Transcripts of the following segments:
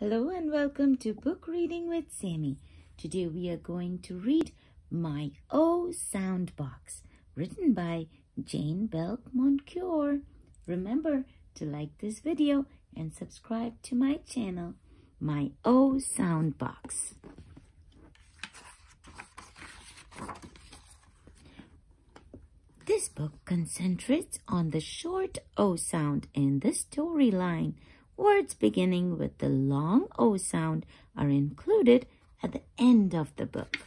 Hello and welcome to Book Reading with Sammy. Today we are going to read My O Sound Box, written by Jane Belk Moncure. Remember to like this video and subscribe to my channel, My O Sound Box. This book concentrates on the short O sound in the storyline Words beginning with the long O sound are included at the end of the book.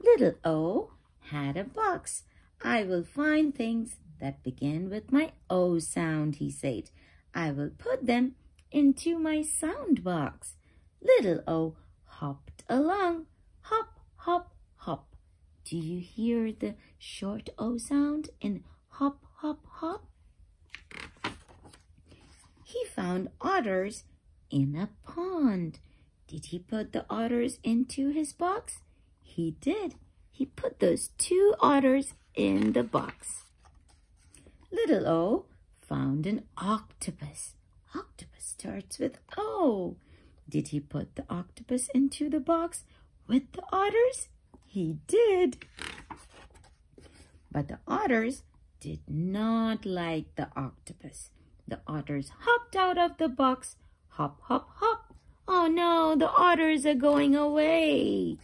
Little O had a box. I will find things that begin with my O sound, he said. I will put them into my sound box. Little O hopped along. Hop, hop, hop. Do you hear the short O sound in hop, hop, hop? He found otters in a pond. Did he put the otters into his box? He did. He put those two otters in the box. Little O found an octopus. Octopus starts with O. Did he put the octopus into the box with the otters? He did. But the otters did not like the octopus. The otters hopped out of the box. Hop, hop, hop. Oh no, the otters are going away.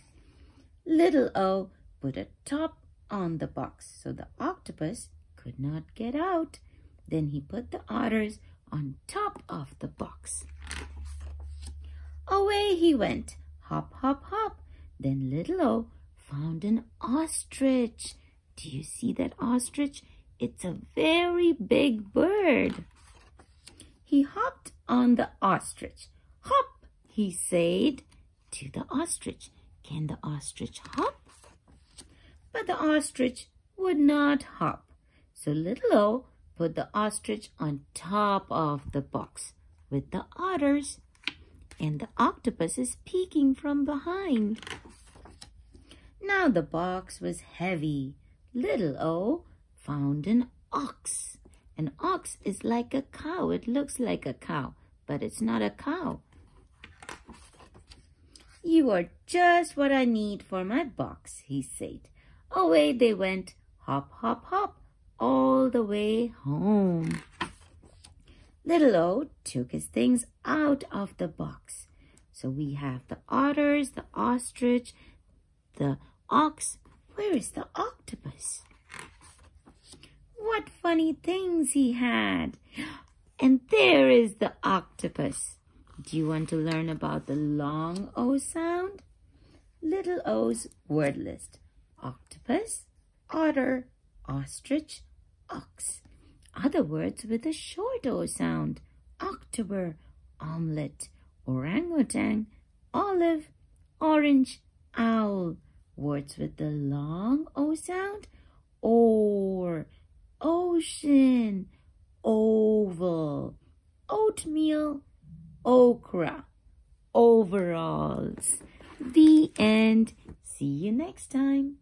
Little O put a top on the box so the octopus could not get out. Then he put the otters on top of the box. Away he went, hop, hop, hop. Then little O found an ostrich. Do you see that ostrich? It's a very big bird. He hopped on the ostrich. Hop, he said to the ostrich. Can the ostrich hop? But the ostrich would not hop. So little O put the ostrich on top of the box with the otters. And the octopus is peeking from behind. Now the box was heavy. Little O found an ox. An ox is like a cow. It looks like a cow, but it's not a cow. You are just what I need for my box, he said. Away they went, hop, hop, hop, all the way home. Little O took his things out of the box. So we have the otters, the ostrich, the ox. Where is the octopus? What funny things he had. And there is the octopus. Do you want to learn about the long O sound? Little O's word list. Octopus, otter, ostrich, ox. Other words with a short O sound. October, omelette, orangutan, olive, orange, owl. Words with the long O sound. Ocean, oval, oatmeal, okra, overalls. The end. See you next time.